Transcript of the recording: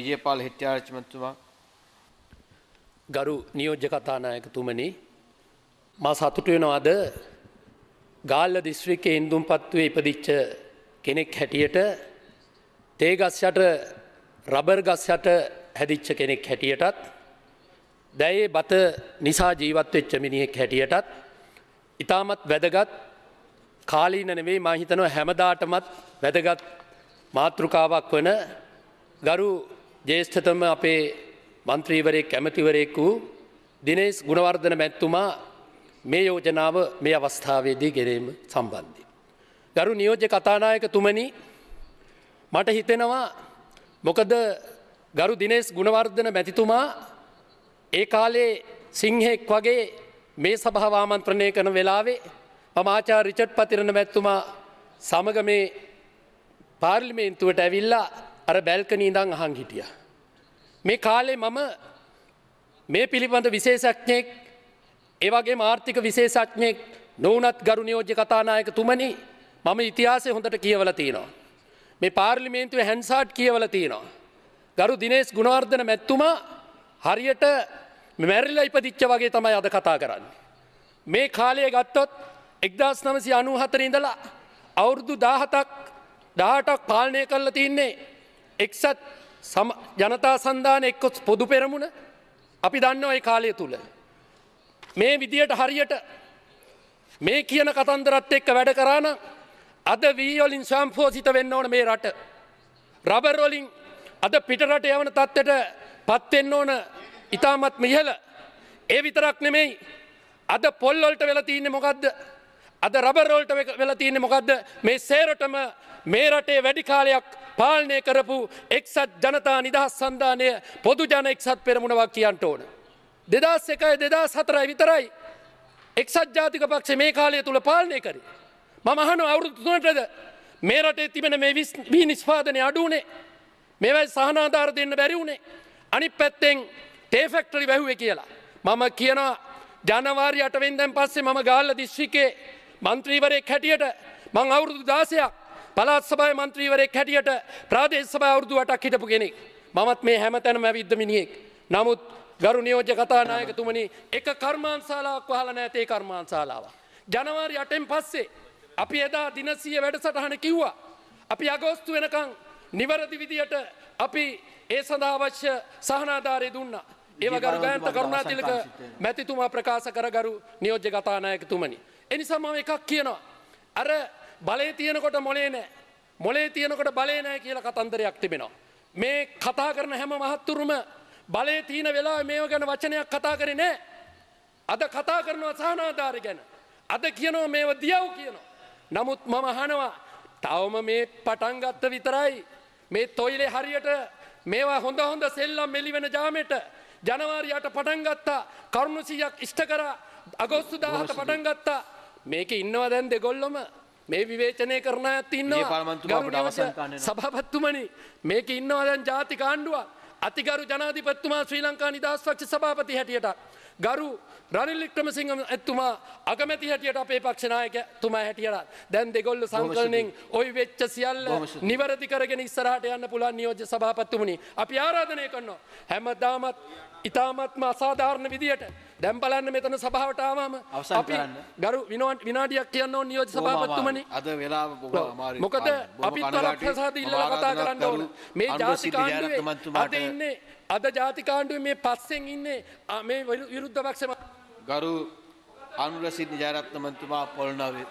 විජයපාල හෙට්ටිආරච්චිමතුමා ගරු නියෝජ්‍ය කතානායකතුමනි මා සතුට වෙනවාද? ගාල්ල දිස්ත්‍රික්කයේ ඉන්දුම් පත්වේ ඉපදිච්ච කෙනෙක් හැටියට තේගස් යට රබර් ගස් යට හැදිච්ච කෙනෙක් හැටියටත් දැයේ බත නිසා ජීවත්වෙච්ච මිනිහෙක් හැටියටත් ඉතාමත් වැදගත් කාලීන නෙවෙයි මහිතනව හැමදාටමත් වැදගත් මාතෘකාවක් වන ගරු ජේෂ්ඨතම අපේ මන්ත්‍රීවරයෙක් ඇමතිවරයෙක් වූ දිනේස් ගුණවර්ධන මැත්තුමා මේ යෝජනාව මේ අවස්ථාවේදී ගෙරීම සම්බන්ධි. ගරු නියෝජ්‍ය කතානායක තුමනි මට හිතෙනවා මොකද ගරු දිනේස් ගුණවර්ධන මැතිතුමා ඒ කාලේ සිංහෙක් වගේ මේ සභාවාමන්ත්‍රණය කරන වෙලාවේ මමාචා රිචට් පතිරණ මැත්තුමා සමග මේ පාර්ලිමේන්තුවට ඇවිල්ලා අර බැල්කනී දං අහං හිටිය. මේ කාලේ මම මේ පිළිබඳ විශේෂඥයෙක් ඒවගේ මාර්ථික විශේෂඥයෙක් නොවනත් ගරු නියෝජ්‍ය කතානායක තුමනි මම ඉතිහාසය හොඳට කියවල තියෙනවා. මේ පාර්ලිමේන්තුව හැන්සාට් කියවල තියෙනවා. ගරු දිනේස් ගුණවර්ධන මැත්තුමා හරියට මැරිල්ල ඉපදිච්ච වගේ තමයි අද කතා කරන්න. මේ කාලය ගත්තොත් එක්දස් නමසි අනු හතර ඉඳලා අවුරුදු දාහතක් දාහටක් පාලනය කරල තින්නේ එක්සත් ජනතා සන්ධාන එක්කොස් පොදු පෙරමුණ අපි දන්න ඔය කාලය තුළ. මේ විදියට හරියට මේ කියන කතන්දරත් එක්ක වැඩ කරාන අද වීයොලින් ශම්පෝසිත වෙන්න ඕන මේ රට. රබර්වලින් අද පිටරට යවන තත්වට පත්වෙන්න ඕන ඉතාමත් මිහල ඒ විතරක් නෙමෙයි අද පොල්ලොල්ට වෙලතින්න මොකක්ද අද රබරෝල්ට වෙලතින්න මොකක්ද මේ සේරටම මේ රටේ වැඩි කාලයක් පාලනය කරපු එක්සත් ජනතා නිදහස් සන්ධානය පොදු ජන එක්සත් පෙරමුණවක් කියන්ට ඕන. දෙදස් එකයි දෙදස් හතරයි විතරයි එක්සත් ජාතික පක්ෂ මේ කාලය තුළ පාලනය කරේ. මම අහන අවුරුදු තුනටද මේ රටේ තිබෙන මේ වී නිස්පාදනය අඩුනේ මේවයි සහනාධාර දෙන්න බැරි වුණේ අනි පැත්තෙන් තේෆෙක්ටරි වැැහුවේ කියලා. මම කියනවා ජනවාරි අටවෙන්දැන් පස්සේ මම ගාල්ල දිශ්විකේ මන්ත්‍රීවරයෙක් හැටියට මං අවුරුදු දාසයක් පලාත් සබයි මන්ත්‍රීවරයෙක් හැටියට ප්‍රාදේශ සභා අවුරුදු අටක් හිටපු කෙනෙක් මමත් මේ හැමතැනම ඇවිද්ද මිනිියෙක්. නමුත් ගරු නියෝජ්‍ය කතානායකතුමනි එක කර්මාන්ශාලාවක් වහල නෑතේ කර්මාන්ශාලාව. ජනවාරි අටෙන් පස්සේ අපි එදා දිනසිය වැඩසටහන කිව්වා. අපි අගෝස්තු වෙනකං නිවරදි විදියට අපි ඒ සඳහාවශ්‍ය සහනාධාරය දුන්න. ඒව ගරු ගෑන්ත කරුණාතිලක මැතිතුමා ප්‍රකාශ කරගරු නියෝජ්‍ය කතානායකතුමනි. එනිසා මම එකක් කියනවා. අර බලය තියනකොට මොලේ නෑ. මොලේ තියනකොට බලය නෑ කියල කතන්දරයක් තිබෙනවා. මේ කතා කරන හැම මහත්තුරුම බලය තියන වෙලා මේ ගැන වචනයක් කතා කරේ නෑ. අද කතා කරනවා සහනාධාර ගැන. අද කියනවා මේව දියව් කියනවා. නමුත් මම හනවා තවම මේ පටන්ගත්ත විතරයි මේ තොයිලේ හරියට මේවා හොඳ හොඳ සෙල්ලම් මෙලිවෙන ජාමයට ජනවාරයට පටන්ගත්තා කරුණුසියක් ඉෂ්ට කර. අගොස්තු දාහත පටන්ගත්තා මේක ඉන්නවා දැන් දෙගොල්ලොම. මේ විවේචනය කරන ඇති ඉන්නවා. සභාපත්තුමනි. මේක ඉන්නවා දැන් ජාති කාණ්ඩුවක් අතිගරු ජනාධිපත්තුමා ශ්‍රී ලංකා නිදස්වක්ෂ සභාපති හැටියට ගරු රනිල්ලික්‍රමසිංහ ඇත්තුමා අගමැති හැටියට අපේ පක්ෂනායක තුමා හැටියට. දැන් දෙගොල්ල සංකලනෙන් ඔයි වෙච්ච සියල්ල නිවරදි කරගෙන ඉස්සරහට යන්න පුළන් නියෝජ සභාපත්තුමනි. අපි ආරාධනය කරනවා හැමදාමත් ඉතාමත්ම අසාධාරණ විදියට දැම් බලන්න මෙතන සභාවටාවම අපි ගරු විනෝට විනාඩියක් කියන්න ඕ නියෝජ සභාපත්තුමනි. අද වෙලා මොකද අපිත් වරක් ප්‍රසාද ඉල්ල කතා කරන්න ඕන. මේ ජාතිකාණ්ඩුවේ අද ඉන්නේ අද ජාතිකාණ්ඩුව මේ පස්සෙන් ඉන්නේ මේ විරුද්ධ පක්ෂම ගරු අනුරසිත් නිජාරත්නමන්තුමා පොල්නවේ